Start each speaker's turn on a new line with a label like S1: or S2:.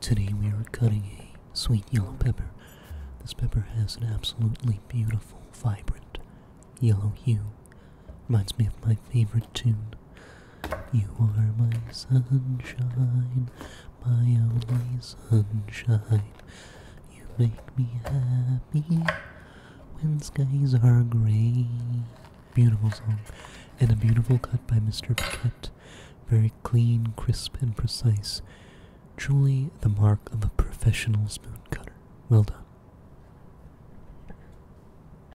S1: Today we are cutting a sweet yellow pepper. This pepper has an absolutely beautiful, vibrant yellow hue. Reminds me of my favorite tune. You are my sunshine, my only sunshine. You make me happy when skies are gray. Beautiful song, and a beautiful cut by Mr. Paquette. Very clean, crisp, and precise. Truly the mark of a professional spoon cutter. Well done.